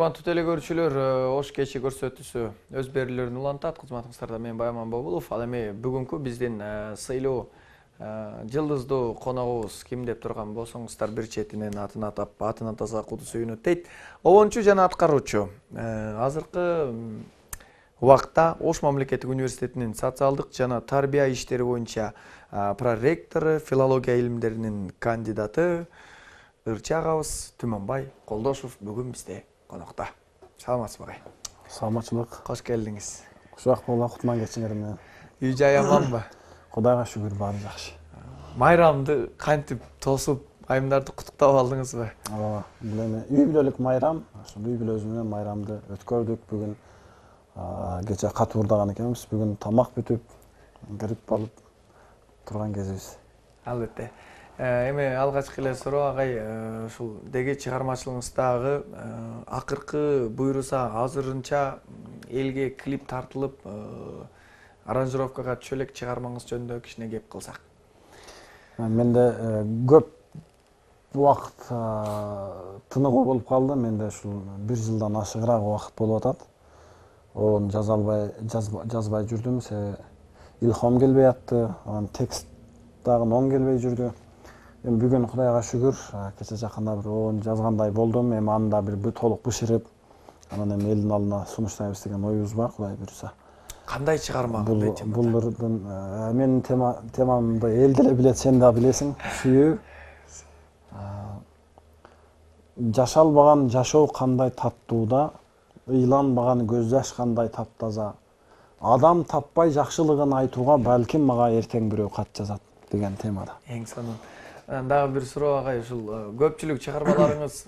урматтуу теле көрүүчүлөр ош кечи көрсөтүүсү өз берүүлөрүн улантат кызматыңыздарда мен байман бобулов. Ал эми бүгүнкү биздин сыйлуу жылдыздуу коногубуз ким деп турган болсоңуздар бир четинен атын атап атын атаса куду сүйүнөт дейт. Обончу жана аткаруучу. Азыркы убакта ош мамлекеттик университетинин социалдык жана тарбия иштери боюнча проректору филология илимдеринин кандидаты ырчы агабыз түмөнбай колдошов. Бүгүн бизде конокто саламатсызбы агай саламатчылык кош келдиңиз ушак бола кутман кечиңер менен үй жай аманбы кудайга шүгүр баары жакшы майрамды кантип тосуп айымдарды куттуктап алдыңызбы ооба бул эми үй бүлөлүк майрам ошол үй бүлөбүз менен майрамды өткөрдүк бүгүн кечээ катуу уурдаган экенбиз бүгүн тамак бүтүп кирип болуп турган кезибиз албетте эми алгачкы эле суроо агай э, ушул деги чыгармачылыгыңыздагы э, акыркы буйруса азырынча элге клип тартылып аранжировкага түшө элек чыгармаңыз жөнүндө кичине кеп кылсак. Менде көп убакыт тыныгуу болуп калды. Менде ушул бир жылдан ашыгыраак убакыт болуп атат. Ону жаза албай жазбай жүрдүм. Себеби илхом келбей атты. Анан текст дагы оң келбей жүрдү эми бүгүн кудайга шүгүр кече жакында бир оон жазгандай болдум эми аны да бир толук бышырып анан эми элдин алдына сунуштайбыз деген оюбуз бар кудай буюрса кандай чыгарма бул булдурдун менин темамды эл деле билет сен да билесиң сүйүү жашалбаган жашоо кандай таттуу да ыйланбаган көз жаш кандай таптаза адам таппай жакшылыгын айтууга балким мага эртең бирөө кат жазат деген темада. Эң сонун дагы бир суроо агай ушул көпчүлүк чыгармаларыңыз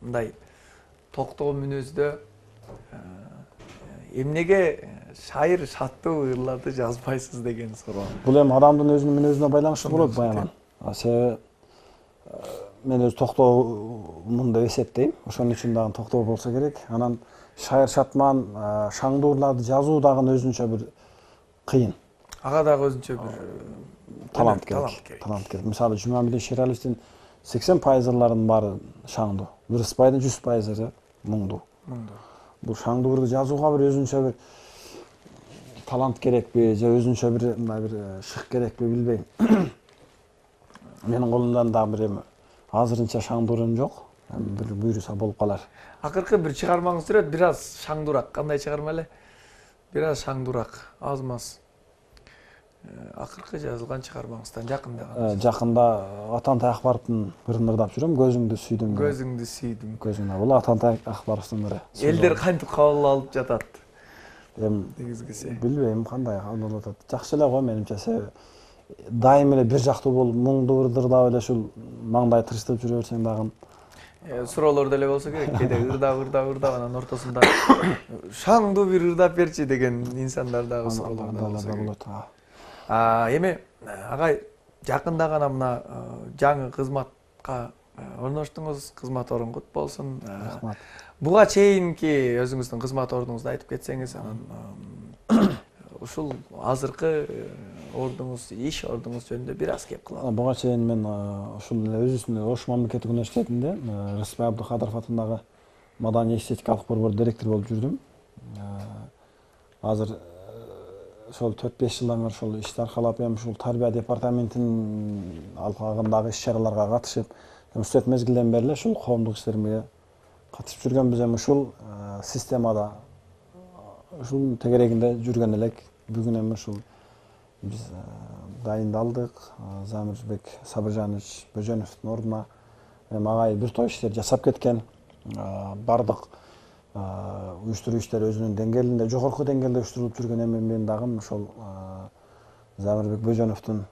мындай токтоо мүнөздө эмнеге шайыр шаттуу ырларды жазбайсыз деген суроо. Бул эми адамдын өзүнүн мүнөзүнө байланыштуу болот байаман себеби мен өзү токтоомун деп эсептейм. Ошон үчүн дагы токтоо болсо керек. Анан шайыр шатман шаңдуу ырларды жазуу дагы өзүнчө бир кыйын. Ага дагы өзүнчө бир талант керек талант керек. мисалы жумабилин шералиевдин сексен пайыз ырларынын баары шаңдуу ырысбайдын жүз пайыз ыры муңдуу муңдуу бул шаңдуу ырды жазууга бир өзүнчө бир талант керекпи же өзүнчө бир мындай бир шык керекпи билбейм менин колумдан дагы бир эми азырынча шаңдуу ырым жок бир буюрса болуп калар акыркы бир чыгармаңыз жүрөт бир аз шаңдуураак кандай чыгарма эле бир аз шаңдуураак аз маз акыркы жазылган чыгармаңыздан жакында жакында атантай акбаровдун ырын ырдап жүрөм көзүңдү сүйдүм көзүңдү сүйдүм көзүңдү бул атантай акбаровдун ыры элдер кантип кабыл алып жатат эми негизгиси билбейм кандай кабыл алып атат жакшы эле го менимче себеби дайым эле бир жактуу болуп муңдуу ырды ырдап эле ушул маңдай тырыштырып жүрө берсең дагы. Суроолор деле болсо керек. Кээде ырдап ырдап ырдап анан ортосунда шаңдуу бир ырдап берчи деген инсандар дагы суроолор болот эми агай жакында гана мына жаңы кызматка орноштуңуз кызмат орун кут болсун рахмат. буга чейинки өзүңүздүн кызмат ордуңузду айтып кетсеңиз анан ушул азыркы ордуңуз иш ордуңуз жөнүндө бир аз кеп кылалы. Буга чейин мен ушул эле өзүбүздүн ош мамлекеттик университетинде рыспай абдыкадыров атындагы маданий эстетикалык борбордо директор болуп жүрдүм. Азыр ошол төрт беш жылдан бери ошол ишти аркалап эми ушул тарбия департаментинин алкагындагы иш чараларга катышып үстөт мезгилден бери эле ушул коомдук иштериме катышып жүргөнбүз эми ушул системада ушул тегерегинде жүргөн элек. Бүгүн эми ушул биз дайындалдык замирбек сабыржанович бөжөновдун ордуна эми агай бир топ иштер жасап кеткен баардык уюштуруу иштери өзүнүн деңгээлинде жогорку деңгээлде уюштурулуп жүргөн эми мен дагы ошол замирбек бөжөновдун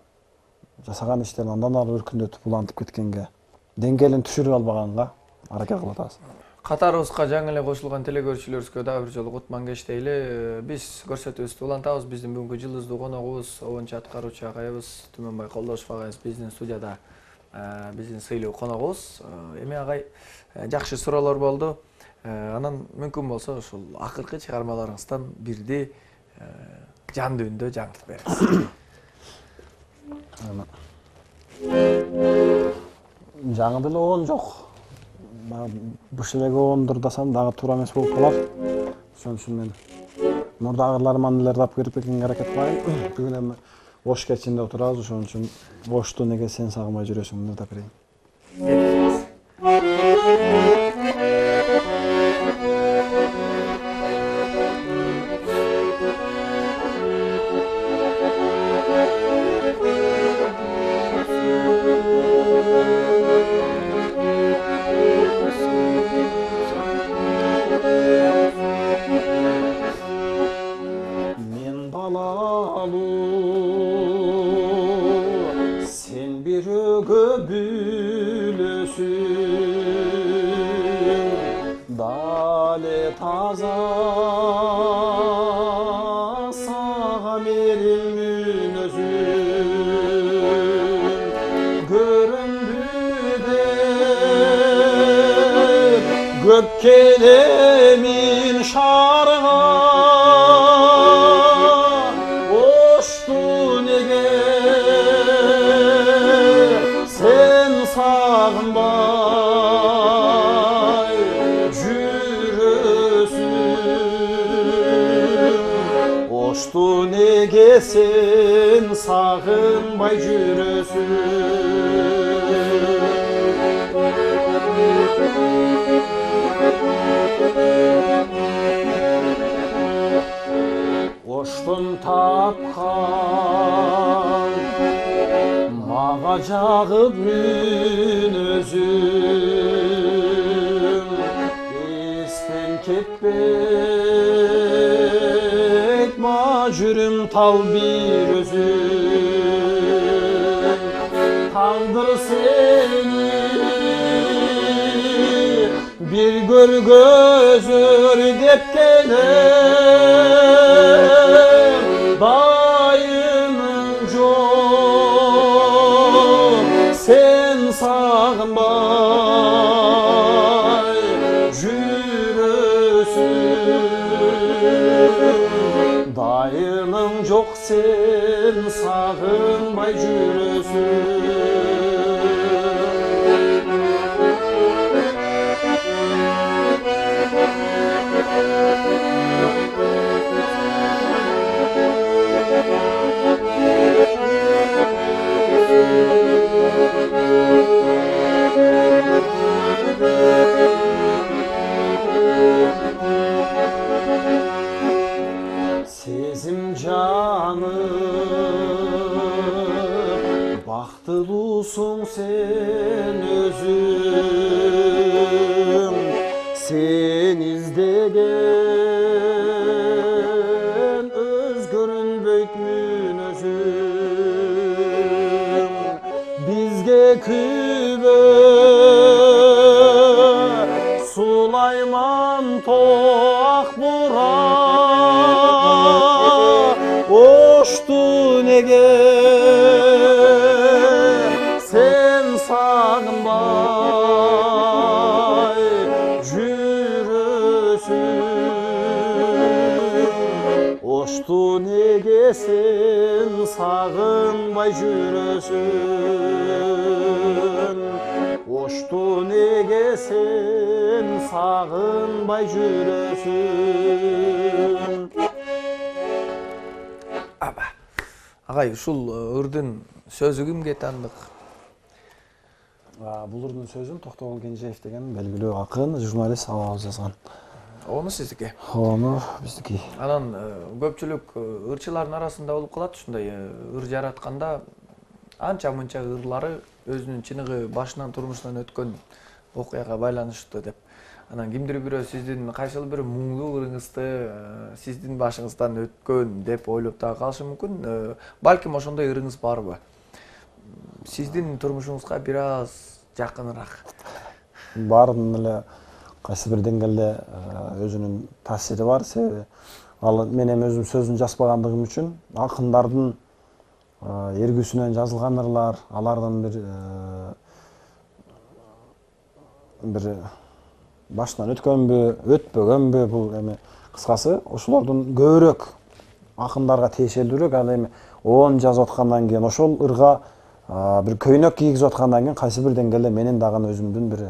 жасаган иштерин андан ары өркүндөтүп улантып кеткенге деңгээлин түшүрүп албаганга аракет кылып атабыз катарыбызга жаңы эле кошулган теле көрүүчүлөрүбүзгө дагы бир жолу кутман кеч дейли биз көрсөтүүбүздү улантабыз. Биздин бүгүнкү жылдыздуу коногубуз обончу аткаруучу агайыбыз түмөнбай колдошов агайыбыз биздин студияда биздин сыйлуу коногубуз. Эми агай жакшы суроолор болду анан мүмкүн болсо ушул акыркы чыгармаларыңыздан бирди жан дүйүндө жаңыртып бериңиз жаңы деле оон жок. Баягы быш элеге ондурдасам дагы туура эмес болуп калар ошон үчүн мен мурдагылар мандилерди алып кирип кеткенге аракет кылайын. Бүгүн эми ош кечинде отурабыз ошон үчүн ошту неге сен сагынбай жүрөсүң ырдап берейин. bülüsün Dale taza Samirin münözün Göründü de Gökkele Koştun tapkan Mağacağım gün özüm. İstenkip bek Macürüm tal bir özüm. Yandır seni Bir gül gözür dep gelir Sen sağma. Сен сағынбай сезім бақтылусың сен өзің сен ошту неге сен сагынбай жүрөсүң ошту неге сен сагынбай жүрөсүң аба агай ушул э, ырдын сөзү кимге таандык бул ырдын сөзүн токтогул кенжеев деген белгилүү акын журналист абабыз жазган. Ону сиздики? Ону биздики. Анан э, көпчүлүк э, ырчылардын арасында болуп калат ушундай э, ыр жаратканда анча мынча ырлары өзүнүн чыныгы башынан турмушунан өткөн окуяга байланыштуу деп. Анан кимдир бирөө сиздин кайсыл бир муңдуу ырыңызды сиздин башыңыздан өткөн деп ойлоп дагы калышы мүмкүн. Балким ошондой ырыңыз барбы? Сиздин турмушуңузга бир аз жакыныраак. Баарынын эле кайсы бир деңгээлде өзүнүн таасири бар. Себеби ал мен эми өзүм сөзүн жазбагандыгым үчүн акындардын эргүүсүнөн жазылган ырлар алардын бир бир башынан өткөнбү өтпөгөнбү бул эми кыскасы ошолордун көбүрөөк акындарга тиешелүүрөөк ал эми он жазып аткандан кийин ошол ырга бир көйнөк кийгизип аткандан кийин кайсы бир деңгээлде менин дагы өзүмдүн бир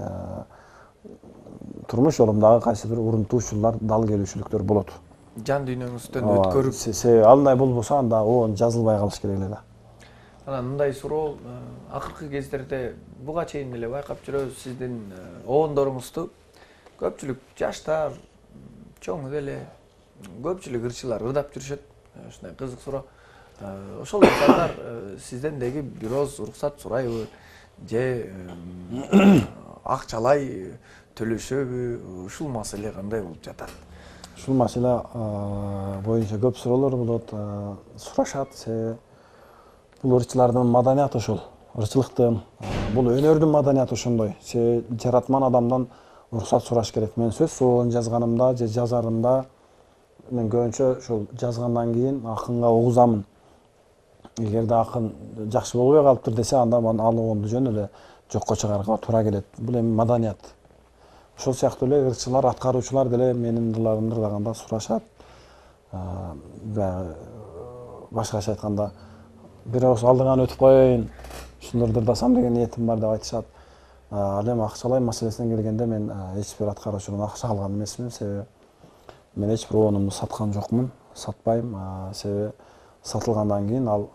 турмуш жолумдагы кайсы бир урунтуучулар дал келүүчүлүктөр болот жан дүйнөңүздөн өткөрүп себеби ал андай болбосо анда о жазылбай калыш керек эле да анан мындай суроо акыркы кездерде буга чейин эле байкап жүрөбүз сиздин обондоруңузду көпчүлүк жаштар чоң эле көпчүлүк ырчылар ырдап жүрүшөт ушундай кызык суроо ошол инсандар сизден деги бир ооз уруксат сурайбы же акчалай төлөшөбү ушул маселе кандай болуп жатат? Ушул маселе боюнча көп суроолор болот. Сурашат себеби бул ырчылардын маданияты ошол ырчылыктын бул өнөрдүн маданияты ошондой себеби жаратман адамдан уруксат сураш керек. Мен сөз соолун жазганымда же жазарымда мен көбүнчө ушул жазгандан кийин акынга угузамын. Эгерде акын жакшы болбой калыптыр десе анда ал оонду жөн эле жокко чыгарууга туура келет. Бул эми маданият. Ошол сыяктуу эле ырчылар аткаруучулар деле менин ырларымды ырдаганда сурашат. Баягы башкача айтканда бир ооз алдыңан өтүп коеюн ушундурду ырдасам деген ниетим бар деп айтышат. Ал эми акчалай маселесине келгенде мен эч бир аткаруучудан акча алган эмесмин. Себеби мен эч бир оонумду саткан жокмун сатпайм. Себеби сатылгандан кийин ал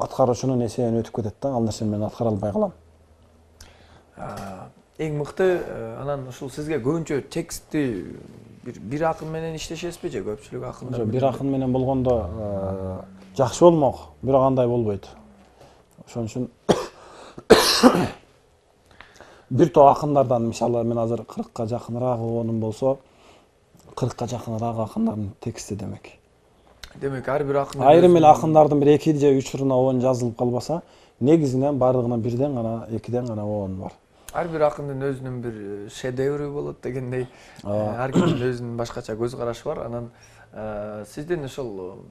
аткаруучунун эсебинен өтүп кетет да ал нерсени мен аткара албай калам. Эң мыкты анан ушул сизге көбүнчө текстти бир бир акын менен иштешесизби же көпчүлүк акындар бир акын менен болгондо жакшы болмок бирок андай болбойт ошон үчүн бир топ акындардан мисалы мен азыр кыркка жакыныраак оонум болсо кыркка жакыныраак акындардын тексти демек демек ар бир акын айрым эле акындардын бир эки же үчүрүнө оон жазылып калбаса негизинен баардыгына бирден гана экиден гана оон бар. Ар бир акындын өзүнүн бир шедеври болот дегендей ар кимдин өзүнүн башкача көз карашы бар. Анан сиздин ушул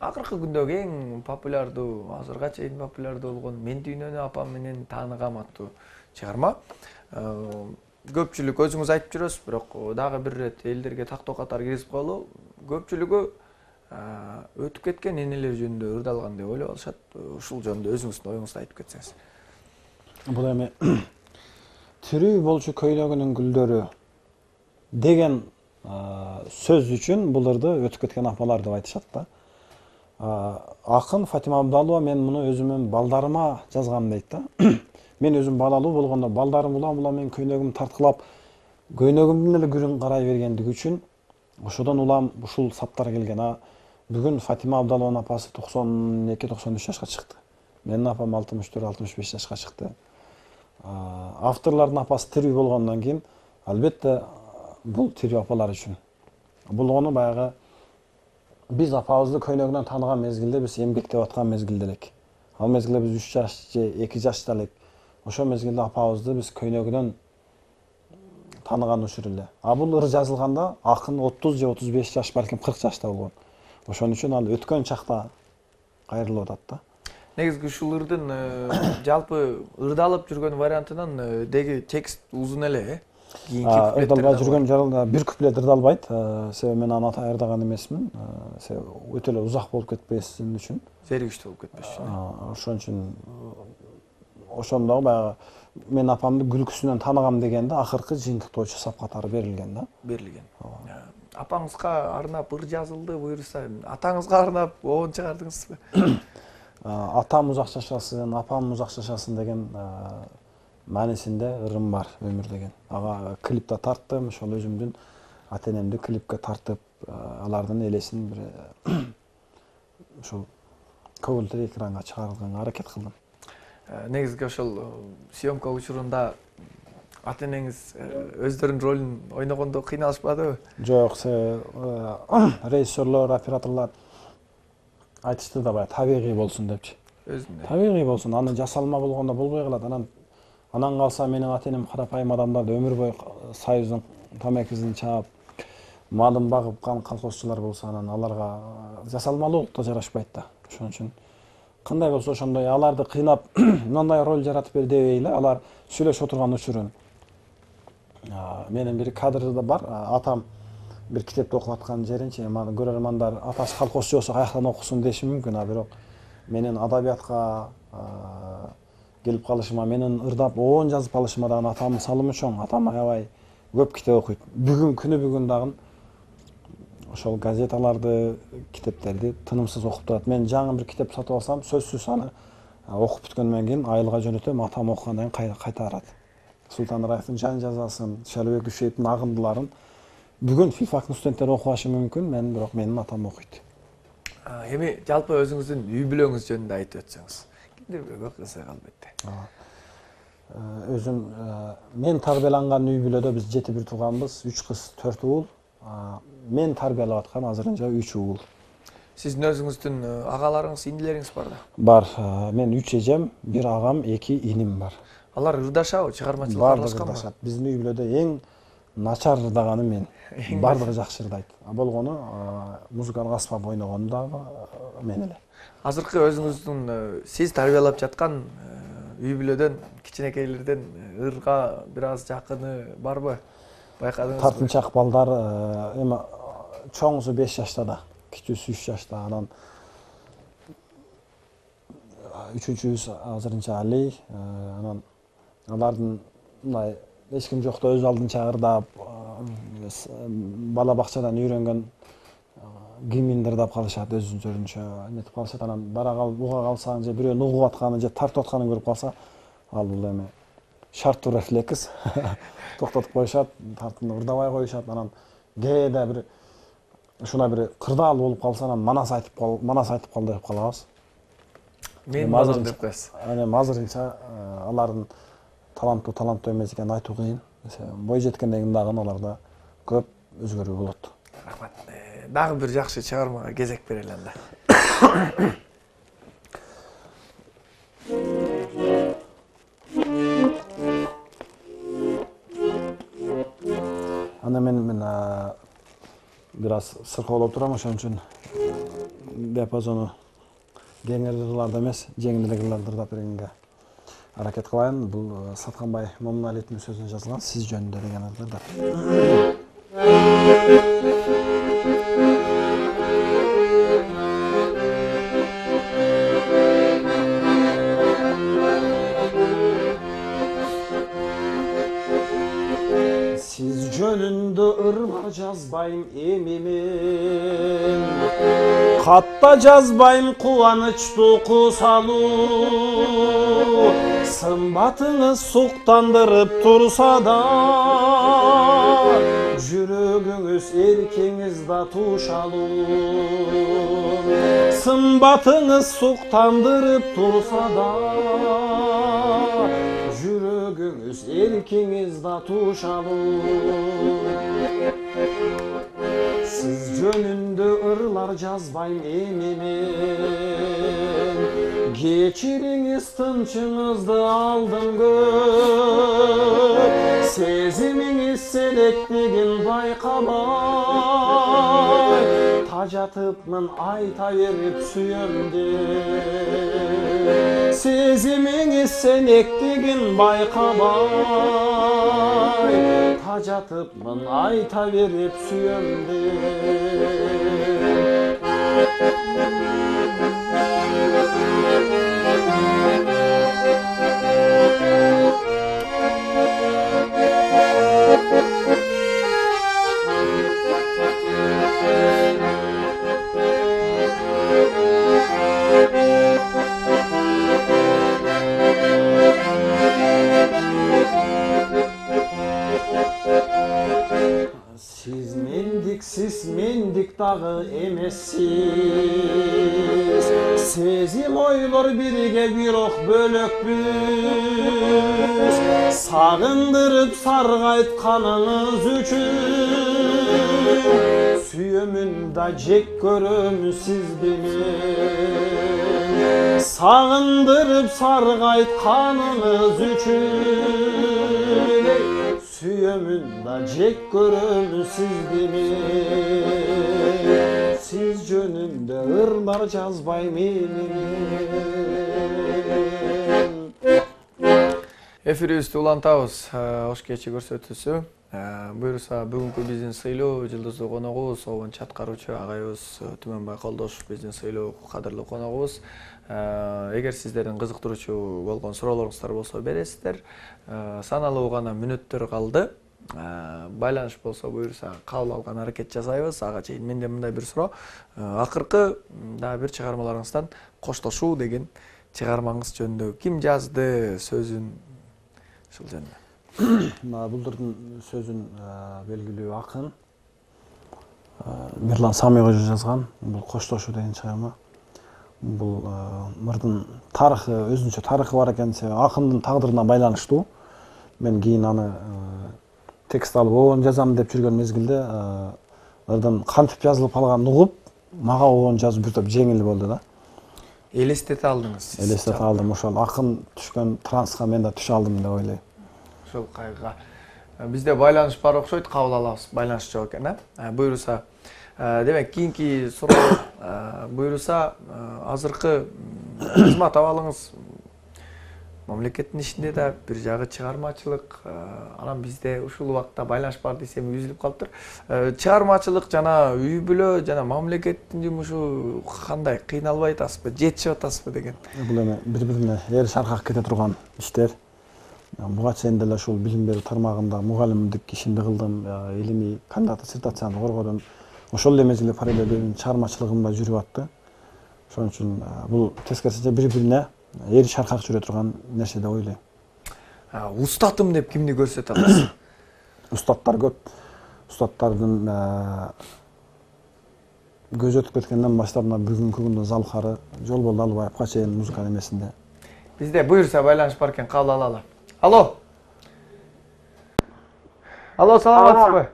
акыркы күндөгү эң популярдуу азыркыга чейин популярдуу болгон мен дүйнөнү апам менен тааныгам аттуу чыгарма көпчүлүк өзүңүз айтып жүрөсүз бирок дагы бир ирет элдерге тактоо катары киргизип коелу. Көпчүлүгү өтүп кеткен энелер жөнүндө ырдалган деп ойлоп алышат ушул жөнүндө өзүңүздүн оюңузду айтып кетсеңиз бул эми тирүү болчу көйнөгүнүн гүлдөрү деген сөз үчүн бул ырды өтүп кеткен апалар деп айтышат да. Акын фатима абдалова мен муну өзүмдүн балдарыма жазгам дейт да. Мен өзүм балалуу болгондо балдарым улам улам менин көйнөгүмдү тарткылап көйнөгүмдүн эле күрүн карай бергендиги үчүн ошодон улам ушул саптар келген а. Бүгүн фатима абдалованын апасы токсон эки токсон үч жашка чыкты менин апам алтымыш төрт алтымыш беш жашка чыкты авторлордун апасы тирүү болгондон кийин албетте бул тирүү апалар үчүн бул ону баягы биз апабызды көйнөгүнөн тааныган мезгилде биз эмгектеп аткан мезгилде элек ал мезгилде биз үч жаш же эки жашта элек ошол мезгилде апабызды биз көйнөгүнөн тааныган учур эле а бул ыр жазылганда акын отуз же отуз беш жаш балким кырк жашта болгон ошон үчүн ал өткөн чакта кайрылып атат да негизги ушул ырдын жалпы ырдалып жүргөн вариантынан деги текст узун эле э кийинки ырдалбай жүргөн бир куплет ырдалбайт себеби мен аны ырдаган эмесмин себеби өтө эле узак болуп кетпесин үчүн зеригиштүү болуп кетпеш үчүн ошон үчүн ошондогу баягы мен апамды күлкүсүнөн тааныгам дегенде акыркы жыйынтыктоочу сап катары берилген да берилген апаңызга арнап ыр жазылды буюрса атаңызга арнап оон чыгардыңызбы атам узак жашасын апам узак жашасын деген маанисинде ырым бар өмүр деген ага клип да тарттым ошол өзүмдүн ата энемди клипке тартып алардын элесин бир ушул көгүлтүр экранга чыгарганга аракет кылдым негизги ошол съемка учурунда ата энеңиз өздөрүнүн ролун ойногондо кыйналышпадыбы жок режиссерлор операторлор айтышты да баягы табигый болсун депчи өзүндөй табигый болсун аны жасалма болгондо болбой калат анан анан калса менин ата энем карапайым адамдарды өмүр бою союздун тамекисин чаап малын багып колхозчулар болсо анан аларга жасалмалуулук да жарашпайт да ошон үчүн кандай болсо ошондой аларды кыйнап мындай роль жаратып бер дебей эле алар сүйлөшүп отурган учурун менин бир кадрда бар. Атам бир китепти окуп аткан жеринчи көрөрмандар атасы колхозчу болсо каяктан окусун деши мүмкүн а бирок менин адабиятка келип калышыма менин ырдап оон жазып алышыма дагы атамдын салымы чоң атам аябай көп китеп окуйт. Бүгүн күнү бүгүн дагы ошол газеталарды китептерди тынымсыз окуп турат. Мен жаңы бир китеп сатып алсам сөзсүз аны окуп бүткөндөн кийин айылга жөнөтөм атам окугандан кийин кайтарат. Султан раевдин жан жазасын шалыбек дүйшөевдин агындыларын бүгүн филфактын студенттери окубашы мүмкүн мен бирок менин атам окуйт эми жалпы өзүңүздүн үй бүлөңүз жөнүндө айтып өтсөңүз кимдир кызык албетте өзүм мен тарбияланган үй бүлөдө биз жети бир тууганбыз үч кыз төрт уул мен тарбиялап аткан азырынча үч уул сиздин өзүңүздүн агаларыңыз инилериңиз бар да бар мен үч эжем бир агам эки иним бар алар ырдашабы чыгармачылыкка баардыгы аралашканбы ырдашат. Биздин үй бүлөдө эң начар ырдаганы мен. Баардыгы жакшы ырдайт болгону музыкалык аспап ойногону дагы мен эле. Азыркы өзүңүздүн сиз тарбиялап жаткан үй бүлөдөн кичинекейлерден ырга бир аз жакыны барбы байкадыңызбы тартынчак балдар эми чоңусу беш жашта да кичүүсү үч жашта анан үчүнчүбүз азырынча али анан алардын мындай эч ким жокто өз алдынча ырдап бала бакчадан үйрөнгөн гимнди ырдап калышат өздөрүнчө эметип калышат анан бара калып уга калсаң же бирөөнүн угуп атканын же тартып атканын көрүп калса ал бул эми шарттуу рефлекс токтотуп коюшат тартынып ырдабай коюшат анан кээде бир ушундай бир кырдаал болуп калса анан манас айтып кал манас айтып кал деп калабыз. Мен балам деп коесуз эми азырынча алардын таланттуу таланттуу эмес экенин айтуу кыйын бой жеткенден кийин дагы аларда көп өзгөрүү болот рахмат. Дагы бир жакшы чыгармага кезек берели анда анда мен мен бир аз сыркоолоп турам ошон үчүн диапазону кең ырларды эмес жеңил эле ырларды ырдап бергенге аракет кылайын бул сатканбай момуналиевдин сөзүнө жазылган сиз жөнүндө деген ырды ырдап сиз жөнүндө ырлар жазбайм эми мен катта жазбайм кубанычтуу куусалуу сымбатыңыз суктандырып турса да жүрөгүңүз эркеңиз да туушалуу сымбатыңыз суктандырып турса да жүрөгүңүз эркеңиз да туушалуу сиз жөнүндө ырлар жазбайм эми мен. Кечириңиз тынчыңызды алдым көп сезимиңиз селектигин байкабай тажатыпмын айта берип сүйөм деп сезимиңиз сенектигин байкабай тажатыпмын айта берип сүйөм деп сиз мендик сиз мендик дагы эмессиз Dur birge bir ok bölökbüz Sağındırıp sargayt kanınız üçün. Suyumun da cek görüm siz beni Sağındırıp sargayt kanınız üçün. Suyumun da cek görüm siz beni жөнүндө ырлар жазбайм эми мен эфирибизди улантабыз ош кечи көрсөтүүсү буюрса бүгүнкү биздин сыйлуу жылдыздуу коногубуз обончу аткаруучу агайыбыз түмөнбай колдош биздин сыйлуу кадырлуу коногубуз эгер сиздердин кызыктыруучу болгон суроолоруңуздар болсо бересиздер саналуу гана мүнөттөр калды байланыш болсо буюрса кабыл алган аракет жасайбыз. Ага чейин менде мындай бир суроо. Акыркы дагы бир чыгармаларыңыздан коштошуу деген чыгармаңыз жөнүндө ким жазды сөзүн ушул жөнүндө? Мына булдурдун сөзүн белгилүү акын мирлан самый кожо жазган. Бул коштошуу деген чыгарма. Бул мырдын тарыхы өзүнчө тарыхы бар экен себеби акындын тагдырына байланыштуу. Мен кийин аны текст алып обон жазам деп жүргөн мезгилде ырдын кантип жазылып калганын угуп мага обон жазуу бир топ жеңил болду да. Элестете алдыңыз элестете алдым ошол акын түшкөн транска мен да түшө алдым деп ойлойм ошол кайгыга бизде байланыш бар окшойт кабыл алабыз байланыш жок экен э буюрса демек кийинки суроо буюрса азыркы кызмат абалыңыз мамлекеттин ишинде да бир жагы чыгармачылык анан бизде ушул убакта байланыш бар десем үзүлүп калыптыр. Чыгармачылык жана үй бүлө жана мамлекеттин жумушу кандай кыйналбай атасызбы жетишип атасызбы деген? Бул эми бири бирине эр шаркак кете турган иштер. Буга чейин деле ушул билим берүү тармагында мугалимдик ишимди кылдым. Илимий кандидат диссертациямды коргодум. Ошол эле мезгилде параллелдүү чыгармачылыгым да жүрүп атты. Ошон үчүн бул тескерисинче бири бирине эри шаркак жүрө турган нерсе деп ойлойм. Устатым деп кимди көрсөтө аласыз устаттар көп. Устаттардын көзү өтүп кеткенден баштап мына бүгүнкү күндүн залкары жолбол далбаевга чейин музыка немесинде бизде буюрса байланыш бар экен кабыл алалы. Алло. Алло саламатсызбы?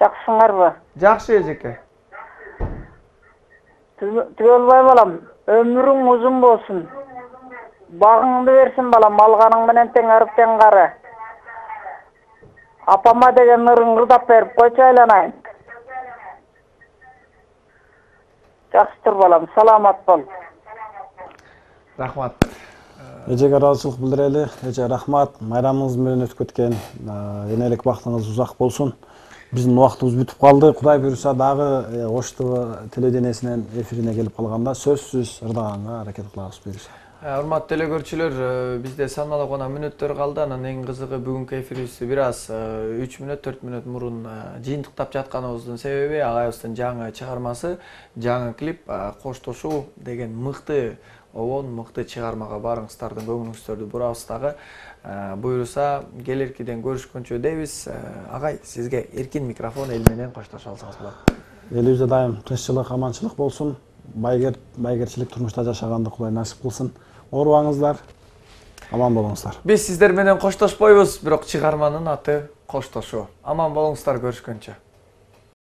Жакшысыңарбы жакшы эжеке түгөлбай балам өмүрүң узун болсун. Багыңды берсин балам алганың менен тең арып тең кары апама деген ырың ырдап берип койчу айланайын. Жакшы тур балам саламат бол. Рахмат. Эжеге ыраазычылык билдирели. Эже рахмат. Майрамыңыз менен өтүп кеткен энелик бактыңыз узак болсун. Биздин убактыбыз бүтүп калды кудай буюрса дагы ош тв телеединесинен эфирине келип калганда сөзсүз ырдаганга аракет кылабыз буюрса урматтуу теле көрүүчүлөр бизде саналуу гана мүнөттөр калды анан эң кызыгы бүгүнкү эфирибизди бир аз үч мүнөт төрт мүнөт мурун жыйынтыктап жатканыбыздын себеби агайыбыздын жаңы чыгармасы жаңы клип коштошуу деген мыкты обон мыкты чыгармага баарыңыздардын көңүлүңүздөрдү бурабыз дагы. Буюрса келеркиден көрүшкөнчө дейбиз. Агай сизге эркин микрофон эл менен коштошо алсаңыз болот. Элибизде дайым тынччылык аманчылык болсун. Байгер байгерчилик турмушта жашаганды кудай насип кылсын. Оорубаңыздар. Аман болуңуздар. Биз сиздер менен коштошпойбуз бирок чыгарманын аты коштошуу. Аман болуңуздар көрүшкөнчө.